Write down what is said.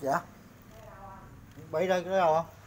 dạ. Bị đây cái đâu không?